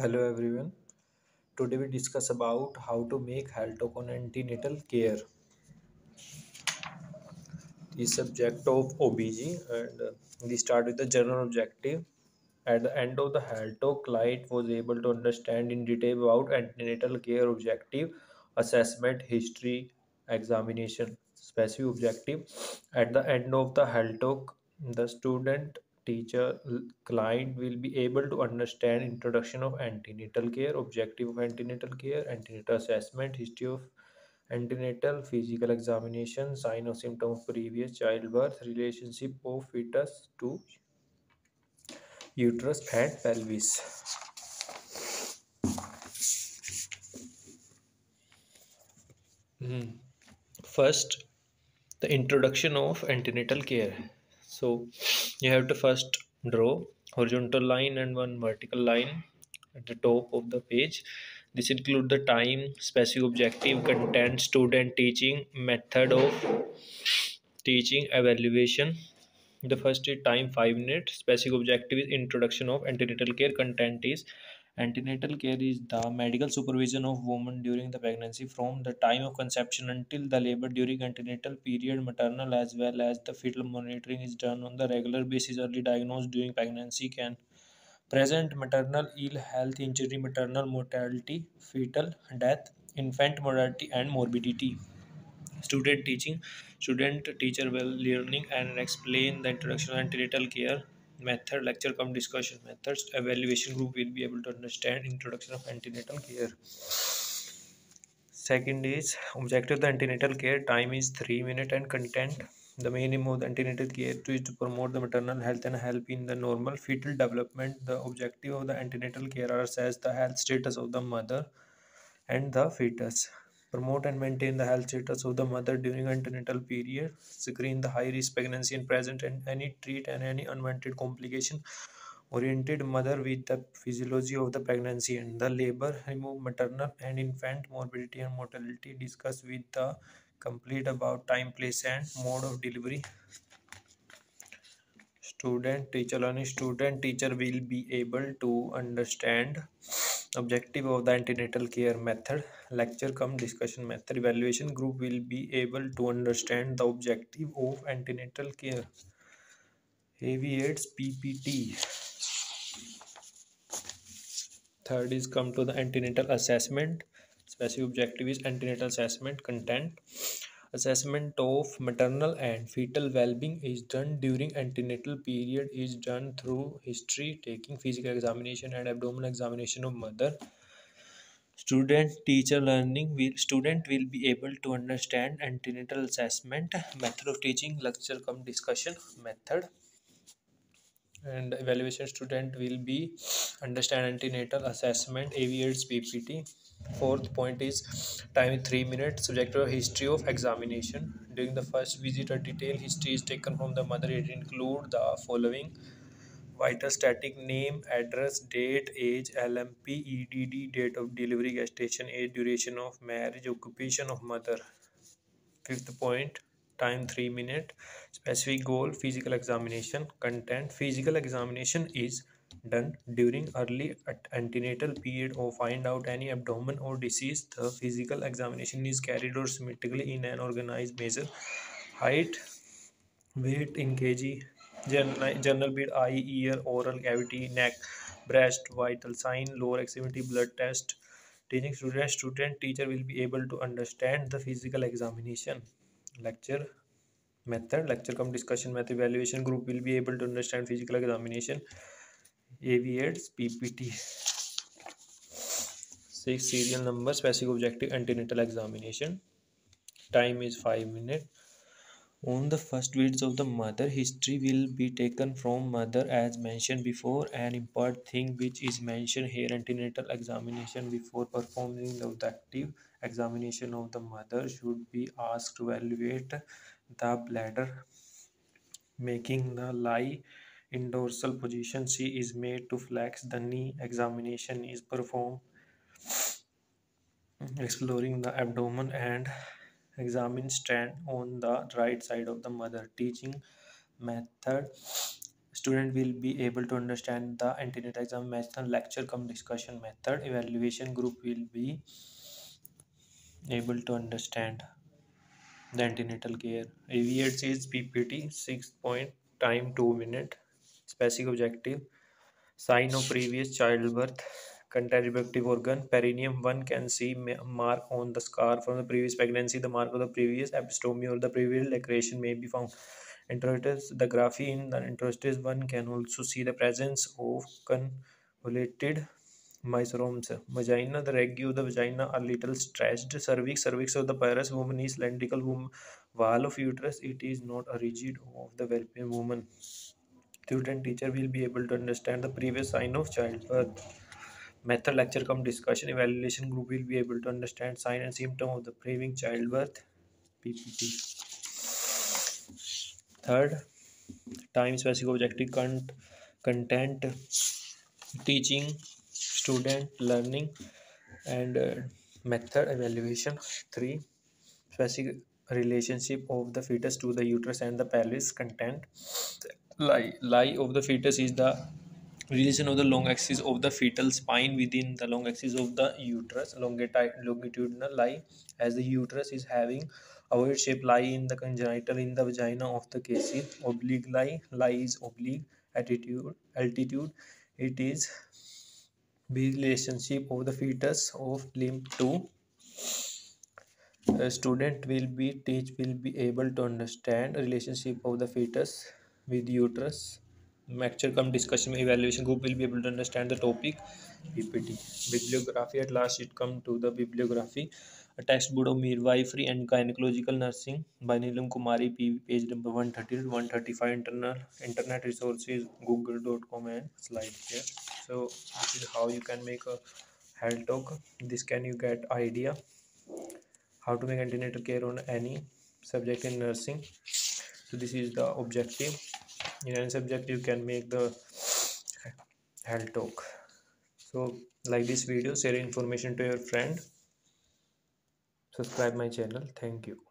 Hello everyone. Today we discuss about how to make health talk on antenatal care. The subject of OBG and uh, we start with the general objective. At the end of the health talk, client was able to understand in detail about antenatal care objective, assessment, history, examination, specific objective. At the end of the health talk, the student teacher client will be able to understand introduction of antenatal care objective of antenatal care antenatal assessment history of antenatal physical examination sign or symptom of previous childbirth relationship of fetus to uterus and pelvis Hmm. first the introduction of antenatal care so you have to first draw horizontal line and one vertical line at the top of the page. This include the time specific objective content student teaching method of teaching evaluation. The first is time 5 minutes. Specific objective is introduction of antenatal care. Content is Antenatal care is the medical supervision of women during the pregnancy from the time of conception until the labor during antenatal period. Maternal as well as the fetal monitoring is done on the regular basis. Early diagnosed during pregnancy can present maternal ill health, injury, maternal mortality, fetal death, infant mortality, and morbidity. Student teaching student teacher will learning and explain the introduction of antenatal care method lecture come discussion methods evaluation group will be able to understand introduction of antenatal care second is objective of the antenatal care time is three minute and content the main aim of the antenatal care is to promote the maternal health and help in the normal fetal development the objective of the antenatal care are assess the health status of the mother and the fetus promote and maintain the health status of the mother during antenatal period screen the high risk pregnancy and present and any treat and any unwanted complication oriented mother with the physiology of the pregnancy and the labor remove maternal and infant morbidity and mortality discuss with the complete about time place and mode of delivery student teacher learning student teacher will be able to understand objective of the antenatal care method lecture cum discussion method evaluation group will be able to understand the objective of antenatal care A V aids T third is come to the antenatal assessment specific objective is antenatal assessment content assessment of maternal and fetal well-being is done during antenatal period is done through history taking physical examination and abdominal examination of mother. Student teacher learning will student will be able to understand antenatal assessment method of teaching lecture come discussion method and evaluation student will be understand antenatal assessment AV aids ppt fourth point is time 3 minutes subjective history of examination. During the first visit a detailed history is taken from the mother. It include the following. Vital static name address date age lmp edd date of delivery gestation age duration of marriage occupation of mother. Fifth point time 3 minute. Specific goal physical examination content. Physical examination is done during early antenatal period or find out any abdomen or disease. The physical examination is carried out symmetrically in an organized measure. Height weight in kg general bid eye ear oral cavity neck breast vital sign lower extremity blood test. Teaching student student teacher will be able to understand the physical examination lecture method lecture come discussion method evaluation group will be able to understand physical examination aviates ppt six serial number specific objective antenatal examination time is five minutes on the first visits of the mother history will be taken from mother as mentioned before an important thing which is mentioned here antenatal examination before performing the active examination of the mother should be asked to evaluate the bladder making the lie in dorsal position she is made to flex the knee. Examination is performed exploring the abdomen and examine stand on the right side of the mother. Teaching method student will be able to understand the antenatal examination lecture come discussion method evaluation group will be able to understand the antenatal care aviates is ppt 6 point time 2 minute specific objective sign of previous childbirth contact reproductive organ perineum one can see mark on the scar from the previous pregnancy the mark of the previous episiotomy or the previous lacration may be found introitus the graphy in the introitus one can also see the presence of convoluted mesosomes vagina the regi of the vagina are little stretched cervix cervix of the parous woman is cylindrical womb wall of uterus it is not a rigid of the fallopian woman student teacher will be able to understand the previous sign of childbirth method lecture cum discussion evaluation group will be able to understand sign and symptom of the previous child birth PPT third time specific objective content teaching student learning and method evaluation three specific relationship of the fetus to the uterus and the pelvis content lie lie of the fetus is the relation of the long axis of the fetal spine within the long axis of the uterus. Longitudinal lie. As the uterus is having ovoid shape lie in the congenital in the vagina of the cases oblique lie. Lie is oblique. Attitude altitude. It is the relationship of the fetus of limb to a student will be teach will be able to understand relationship of the fetus with uterus lecture cum discussion में evaluation group will be able to understand the topic PPT bibliography at last it come to the bibliography text book of midwifery and gynaecological nursing by Neelam Kumari P page number one thirty one thirty five internal internet resources Google dot com and slide care so this is how you can make a health talk this can you get idea how to make antenatal care on any subject in nursing so this is the objective in any subject you can make the health talk. So like this video share information to your friend. Subscribe my channel. Thank you